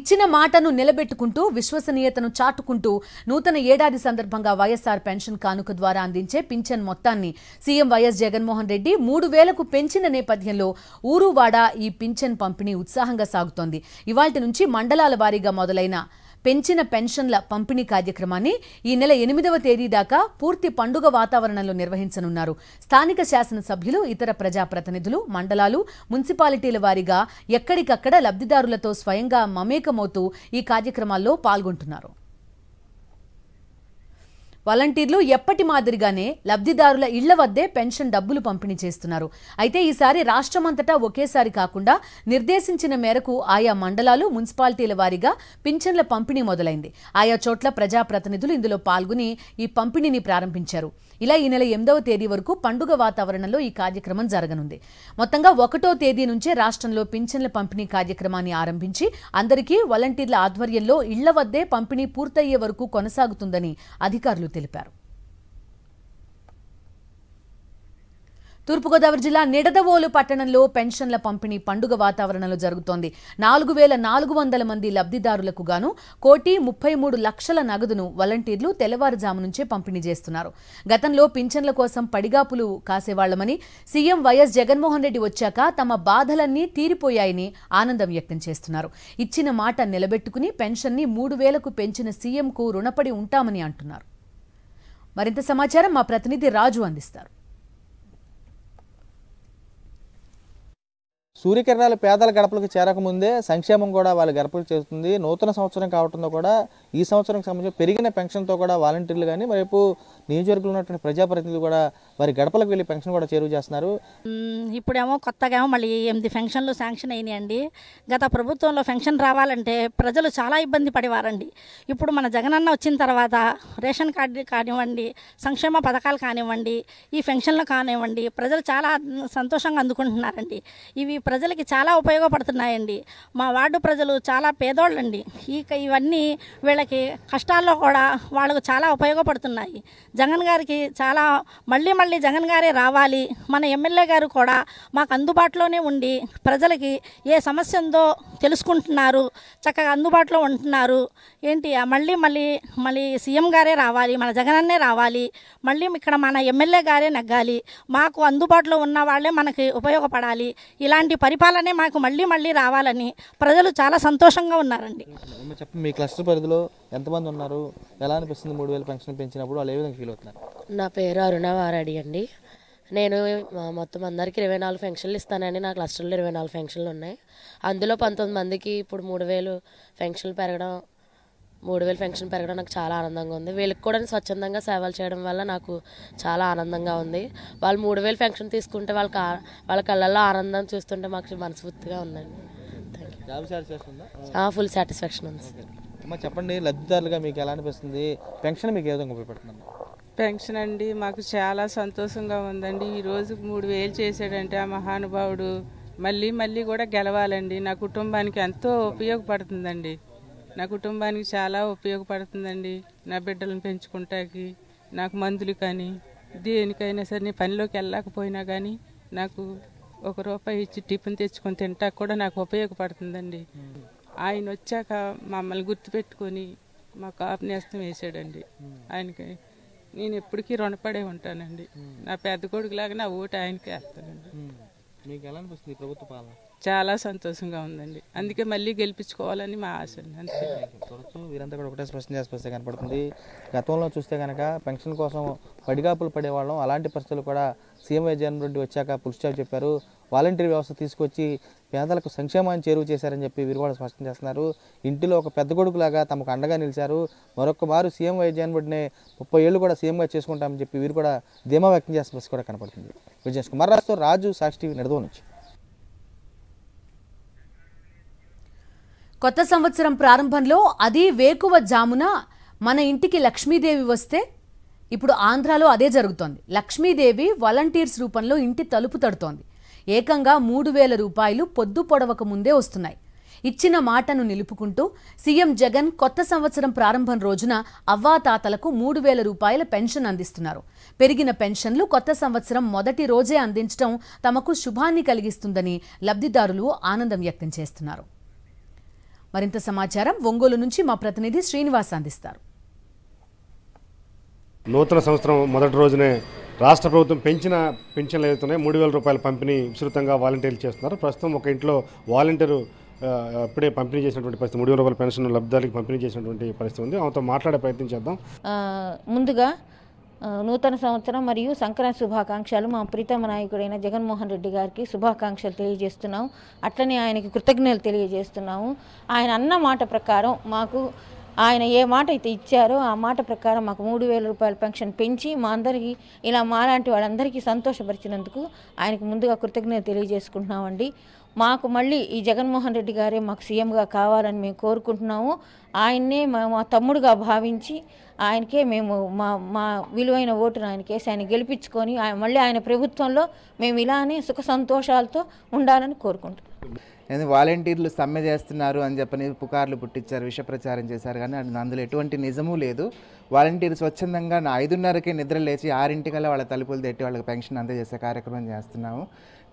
ఇచ్చిన మాటను నిలబెట్టుకుంటూ విశ్వసనీయతను చాటుకుంటూ నూతన ఏడాది సందర్భంగా వైఎస్ఆర్ పెన్షన్ కానుక ద్వారా అందించే పింఛన్ మొత్తాన్ని సీఎం వైఎస్ జగన్మోహన్ రెడ్డి మూడు వేలకు పెంచిన నేపథ్యంలో ఊరువాడ ఈ పింఛన్ పంపిణీ ఉత్సాహంగా సాగుతోంది. ఇవాటి నుంచి మండలాల వారీగా మొదలైన పెంచిన పెన్షన్ల పంపిణీ కార్యక్రమాన్ని ఈ నెల ఎనిమిదవ తేదీ దాకా పూర్తి పండుగ వాతావరణంలో నిర్వహించనున్నారు. స్థానిక శాసనసభ్యులు ఇతర ప్రజాప్రతినిధులు మండలాలు మున్సిపాలిటీల వారీగా ఎక్కడికక్కడ లబ్ధిదారులతో స్వయంగా మమేకమవుతూ ఈ కార్యక్రమాల్లో పాల్గొంటున్నారు. వాలంటీర్లు ఎప్పటి మాదిరిగానే లబ్ధిదారుల ఇళ్ళ వద్దే పెన్షన్ డబ్బులు పంపిణీ చేస్తున్నారు. అయితే ఈసారి రాష్ట్రమంతటా ఒకేసారి కాకుండా నిర్దేశించిన మేరకు ఆయా మండలాలు మున్సిపాలిటీల వారీగా పింఛన్ల పంపిణీ మొదలైంది. ఆయా చోట్ల ప్రజాప్రతినిధులు ఇందులో పాల్గొని ఈ పంపిణీని ప్రారంభించారు. ఇలా ఈ నెల ఎనిమిదవ తేదీ వరకు పండుగ వాతావరణంలో ఈ కార్యక్రమం జరగనుంది. మొత్తంగా ఒకటో తేదీ నుంచే రాష్ట్రంలో పింఛన్ల పంపిణీ కార్యక్రమాన్ని ఆరంభించి అందరికీ వాలంటీర్ల ఆధ్వర్యంలో ఇళ్ళ వద్దే పంపిణీ పూర్తయ్యే వరకు కొనసాగుతుందని అధికారులు తెలిపారు. తూర్పుగోదావరి జిల్లా నిడదవోలు పట్టణంలో పెన్షన్ల పంపిణీ పండుగ వాతావరణంలో జరుగుతోంది. నాలుగు వేల నాలుగు వందల మంది లబ్ధిదారులకు గాను కోటి ముప్పై మూడు లక్షల నగదును వాలంటీర్లు తెల్లవారుజాము నుంచే పంపిణీ చేస్తున్నారు. గతంలో పింఛన్ల కోసం పడిగాపులు కాసేవాళ్ళమని సీఎం వైఎస్ జగన్మోహన్ రెడ్డి వచ్చాక తమ బాధలన్నీ తీరిపోయాయని ఆనందం వ్యక్తం చేస్తున్నారు. ఇచ్చిన మాట నిలబెట్టుకుని పెన్షన్ని మూడు వేలకు పెంచిన సీఎంకు రుణపడి ఉంటామని అంటున్నారు. మరింత సమాచారం మా ప్రతినిధి రాజు అందిస్తారు. సూర్యకిరణాలు పేదల గడపలకు చేరకముందే సంక్షేమం కూడా వాళ్ళ గడపలకు చేస్తుంది నూతన సంవత్సరం కావడంతో కూడా ఈ సంవత్సరం సంబంధించి పెరిగిన పెన్షన్తో కూడా వాలంటీర్లు కానీ రేపు నియోజకవర్గంలో ఉన్నటువంటి ప్రజాప్రతినిధులు కూడా వారి గడపలకు వెళ్ళి పెన్షన్ కూడా చేరువ చేస్తున్నారు. ఇప్పుడేమో కొత్తగా ఏమో మళ్ళీ ఎనిమిది పెన్షన్లు శాంక్షన్ అయినాయండి. గత ప్రభుత్వంలో పెన్షన్ రావాలంటే ప్రజలు చాలా ఇబ్బంది పడేవారండి. ఇప్పుడు మన జగనన్న వచ్చిన తర్వాత రేషన్ కార్డు కానివ్వండి సంక్షేమ పథకాలు కానివ్వండి ఈ పెన్షన్లు కానివ్వండి ప్రజలు చాలా సంతోషంగా అందుకుంటున్నారండి. ఇవి ప్రజలకి చాలా ఉపయోగపడుతున్నాయండి. మా వార్డు ప్రజలు చాలా పేదోళ్ళండి. ఈ ఇవన్నీ వీళ్ళకి కష్టాల్లో కూడా వాళ్ళకు చాలా ఉపయోగపడుతున్నాయి. జగన్ గారికి చాలా మళ్ళీ మళ్ళీ జగన్ గారే రావాలి. మన ఎమ్మెల్యే గారు కూడా మాకు అందుబాటులోనే ఉండి ప్రజలకి ఏ సమస్య ఉందో తెలుసుకుంటున్నారు. చక్కగా అందుబాటులో ఉంటున్నారు. ఏంటి? మళ్ళీ మళ్ళీ మళ్ళీ సీఎం గారే రావాలి. మన జగనన్నే రావాలి. మళ్ళీ ఇక్కడ మన ఎమ్మెల్యే గారే నగ్గాలి. మాకు అందుబాటులో ఉన్న వాళ్ళే మనకి ఉపయోగపడాలి. ఇలాంటి పరిపాలనే మాకు మళ్ళీ మళ్ళీ రావాలని ప్రజలు చాలా సంతోషంగా ఉన్నారండి. మీ క్లస్టర్ పరిధిలో ఎంతమంది ఉన్నారు? ఎలా అనిపిస్తుంది మూడు వేల పెన్షన్ పెంచినప్పుడు వాళ్ళు ఏ విధంగా ఫీల్ అవుతున్నారు? నా పేరు అరుణ వారాడి అండి. నేను మొత్తం అందరికి ఇరవై నాలుగు ఫెన్షన్లు ఇస్తానండి నా క్లస్టర్లో ఇరవై నాలుగు ఫెన్షన్లు ఉన్నాయి. అందులో పంతొమ్మిది మందికి ఇప్పుడు మూడు వేలు ఫెన్షన్లు పెరగడం మూడు వేలు ఫెన్షన్ పెరగడం నాకు చాలా ఆనందంగా ఉంది. వీళ్ళకి కూడా స్వచ్ఛందంగా సేవలు చేయడం వల్ల నాకు చాలా ఆనందంగా ఉంది. వాళ్ళు మూడు వేలు ఫెన్షన్ తీసుకుంటే వాళ్ళ కా- వాళ్ళ కళ్ళల్లో ఆనందం చూస్తుంటే మాకు మనస్ఫూర్తిగా ఉందండి. ఫుల్ సాటిస్ఫాక్షన్ ఉంది? చెప్పండి లబ్ధిదారులుగా మీకు ఎలా అనిపిస్తుంది? పెన్షన్ మీకు ఏ విధంగా ఉపయోగపడుతుంది? పెన్షన్ అండి మాకు చాలా సంతోషంగా ఉందండి. ఈ రోజు మూడు వేలు చేశాడంటే ఆ మహానుభావుడు మళ్ళీ మళ్ళీ కూడా గెలవాలండి. నా కుటుంబానికి ఎంతో ఉపయోగపడుతుందండి. నా కుటుంబానికి చాలా ఉపయోగపడుతుందండి. నా బిడ్డలను పెంచుకుంటాకి నాకు మందులు కానీ దేనికైనా సరే నేను పనిలోకి వెళ్ళకపోయినా కానీ నాకు ఒక రూపాయి ఇచ్చి టిఫిన్ తెచ్చుకొని తింటాక కూడా నాకు ఉపయోగపడుతుందండి. ఆయన వచ్చాక మమ్మల్ని గుర్తుపెట్టుకొని మా కాపు నేస్తం వేసాడండి ఆయనకి నేను ఎప్పటికీ రుణపడే ఉంటానండి. నా పెద్ద కొడుకులాగా నా ఓటు ఆయనకి వేస్తానండి. మీకు ఎలా అనిపిస్తుంది ప్రభుత్వ పాలన? చాలా సంతోషంగా ఉందండి. అందుకే మళ్ళీ గెలిపించుకోవాలని మా ఆశ అంతే. వీరంతా కూడా ఒకటే స్పష్టం చేస్తే కనపడుతుంది. గతంలో చూస్తే కనుక పెన్షన్ కోసం పడిగాపులు పడేవాళ్ళం. అలాంటి పరిస్థితులు కూడా సీఎం జగన్ రెడ్డి వచ్చాక పులిస్టాప్ చెప్పారు. వాలంటీర్ వ్యవస్థ తీసుకొచ్చి పేదలకు సంక్షేమాన్ని చేరువ చేశారని చెప్పి వీరు కూడా స్పష్టం చేస్తున్నారు. ఇంటిలో ఒక పెద్ద కొడుకులాగా తమకు అండగా నిలిచారు. మరొక మారు సీఎం వైజాన్ రెడ్డిని ముప్పై ఏళ్ళు కూడా సీఎంగా చేసుకుంటామని చెప్పి వీరు కూడా ధీమా వ్యక్తం చేసిన పరిస్థితి కూడా కనపడుతుంది. విజయ్ కుమార్ రాజు సాక్షి టీవీ నడుదో నుంచి. కొత్త సంవత్సరం ప్రారంభంలో అది వేకువ జామున మన ఇంటికి లక్ష్మీదేవి వస్తే ఇప్పుడు ఆంధ్రాలో అదే జరుగుతోంది. లక్ష్మీదేవి వాలంటీర్స్ రూపంలో ఇంటి తలుపు తడుతోంది. ఏకంగా మూడు వేల రూపాయలు పొద్దు పొడవక ముందే వస్తున్నాయి. ఇచ్చిన మాటను నిలుపుకుంటూ సీఎం జగన్ కొత్త సంవత్సరం ప్రారంభం రోజున అవ్వాతాతలకు మూడు వేల రూపాయల పెన్షన్ అందిస్తున్నారు. పెరిగిన పెన్షన్లు కొత్త సంవత్సరం మొదటి రోజే అందించడం తమకు శుభాన్ని కలిగిస్తుందని లబ్ధిదారులు ఆనందం వ్యక్తం చేస్తున్నారు. మరింత సమాచారం ఒంగోలు నుంచి మా ప్రతినిధి శ్రీనివాస్ అందిస్తారు. నూతన సంవత్సరం మొదటి రోజునే రాష్ట్ర ప్రభుత్వం పెంచిన పెన్షన్లు ఏదైతున్నాయో మూడు వేల రూపాయల పంపిణీ విస్తృతంగా వాలంటీర్లు చేస్తున్నారు. ప్రస్తుతం ఒక ఇంట్లో వాలంటీరు అప్పుడే పంపిణీ చేసినటువంటి పరిస్థితి మూడు వేల రూపాయల పెన్షన్ లబ్ధిదారులకు పంపిణీ చేసినటువంటి పరిస్థితి ఉంది. ఆమెతో మాట్లాడే ప్రయత్నం చేద్దాం. ముందుగా నూతన సంవత్సరం మరియు సంక్రాంతి శుభాకాంక్షలు. మా ప్రీతమ నాయకుడైన జగన్మోహన్ రెడ్డి గారికి శుభాకాంక్షలు తెలియజేస్తున్నాం. అట్లనే ఆయనకి కృతజ్ఞతలు తెలియజేస్తున్నాము. ఆయన అన్న మాట ప్రకారం మాకు ఆయన ఏ మాట అయితే ఇచ్చారో ఆ మాట ప్రకారం మాకు మూడు వేల రూపాయల పెన్షన్ పెంచి మా అందరికీ ఇలా మాలాంటి వాళ్ళందరికీ సంతోషపరిచినందుకు ఆయనకు ముందుగా కృతజ్ఞత తెలియజేసుకుంటున్నామండి. మాకు మళ్ళీ ఈ జగన్మోహన్ రెడ్డి గారే మాకు సీఎంగా కావాలని మేము కోరుకుంటున్నాము. ఆయన్నే మా మా తమ్ముడుగా భావించి ఆయనకే మేము మా మా విలువైన ఓటును ఆయనకేసి ఆయన గెలిపించుకొని ఆయన మళ్ళీ ఆయన ప్రభుత్వంలో మేము ఇలానే సుఖ సంతోషాలతో ఉండాలని కోరుకుంటున్నాం. వాలంటీర్లు సమ్మె చేస్తున్నారు అని చెప్పని పుకార్లు పుట్టించారు విష ప్రచారం చేశారు కానీ అందులో ఎటువంటి నిజమూ లేదు. వాలంటీర్ స్వచ్ఛందంగా ఐదున్నరకే నిద్ర లేచి ఆరింటికల్లా వాళ్ళ తలుపులు తెట్టి వాళ్ళకి పెన్షన్ అందజేసే కార్యక్రమం చేస్తున్నాము.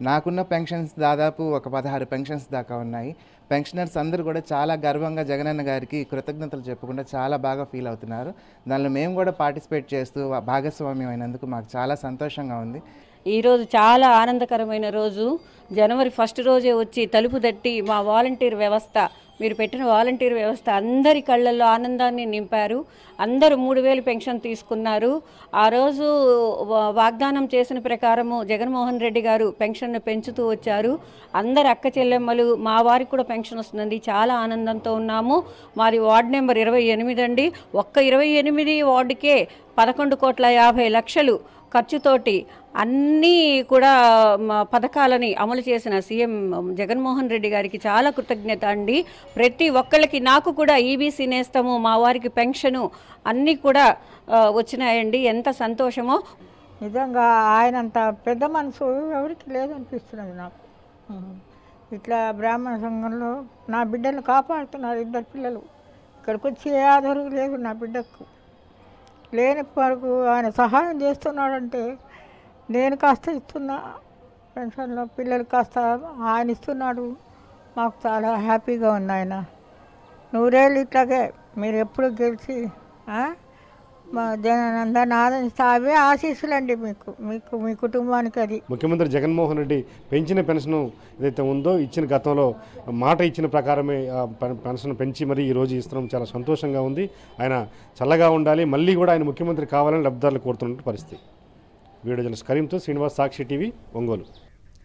నాకున్న పెన్షన్స్ దాదాపు ఒక పదహారు పెన్షన్స్ దాకా ఉన్నాయి. పెన్షనర్స్ అందరూ కూడా చాలా గర్వంగా జగనన్న గారికి కృతజ్ఞతలు చెప్పుకుంటే చాలా బాగా ఫీల్ అవుతున్నారు. దానిలో మేము కూడా పార్టిసిపేట్ చేస్తూ భాగస్వామ్యం అయినందుకు మాకు చాలా సంతోషంగా ఉంది. ఈరోజు చాలా ఆనందకరమైన రోజు. జనవరి ఫస్ట్ రోజే వచ్చి తలుపు తట్టి మా వాలంటీర్ వ్యవస్థ మీరు పెట్టిన వాలంటీర్ వ్యవస్థ అందరి కళ్ళల్లో ఆనందాన్ని నింపారు. అందరూ మూడు వేలు పెన్షన్ తీసుకున్నారు. ఆ రోజు వా- వాగ్దానం చేసిన ప్రకారము జగన్మోహన్ రెడ్డి గారు పెన్షన్ను పెంచుతూ వచ్చారు. అందరు అక్క చెల్లెమ్మలు మా వారికి కూడా పెన్షన్ వస్తుందండి. చాలా ఆనందంతో ఉన్నాము. మాది వార్డు నెంబర్ ఇరవై ఎనిమిది అండి. ఒక్క ఇరవై ఎనిమిది వార్డుకే పదకొండు కోట్ల యాభై లక్షలు ఖర్చుతోటి అన్నీ కూడా పథకాలని అమలు చేసిన సీఎం జగన్మోహన్ రెడ్డి గారికి చాలా కృతజ్ఞత అండి. ప్రతి ఒక్కళ్ళకి నాకు కూడా ఈబీసీ నేస్తము మా వారికి పెన్షను అన్నీ కూడా వచ్చినాయండి. ఎంత సంతోషమో. నిజంగా ఆయనంత పెద్ద మనసు ఎవరికి లేదనిపిస్తున్నది నాకు. ఇట్లా బ్రాహ్మణ సంఘంలో నా బిడ్డను కాపాడుతున్నారు ఇద్దరు పిల్లలు. ఇక్కడికి వచ్చి ఏ ఆధారం లేదు నా బిడ్డకు. లేని వరకు ఆయన సహాయం చేస్తున్నాడంటే నేను కాస్త ఇస్తున్నా. పెన్షన్లో పిల్లలు కాస్త ఆయన ఇస్తున్నాడు. మాకు చాలా హ్యాపీగా ఉంది ఆయన. నూరేళ్ళు ఇట్లాగే మీరు ఎప్పుడు గెలిచి ఆ? మా జనానందాన్ని అవే ఆశీస్సులండి మీకు మీకు మీ కుటుంబానికి అది. ముఖ్యమంత్రి జగన్మోహన్ రెడ్డి పెంచిన పెన్షన్ ఏదైతే ఉందో ఇచ్చిన గతంలో మాట ఇచ్చిన ప్రకారమే ఆ పెన్షన్ పెంచి మరి ఈ రోజు ఇస్తున్నాం. చాలా సంతోషంగా ఉంది. ఆయన చల్లగా ఉండాలి. మళ్ళీ కూడా ఆయన ముఖ్యమంత్రి కావాలని లబ్ధిదారులు కోరుతున్న పరిస్థితి. వీడియో జర్నలిస్ట్ కరీంతో శ్రీనివాస్ సాక్షి టీవీ ఒంగోలు.